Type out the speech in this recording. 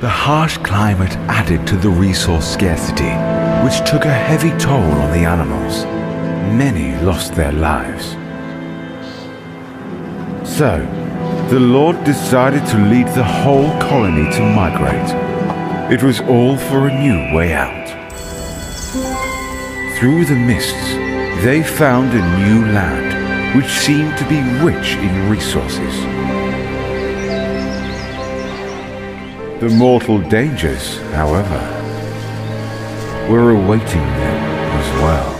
The harsh climate added to the resource scarcity, which took a heavy toll on the animals. Many lost their lives. So, the Lord decided to lead the whole colony to migrate. It was all for a new way out. Through the mists, they found a new land, which seemed to be rich in resources. The mortal dangers, however, were awaiting them as well.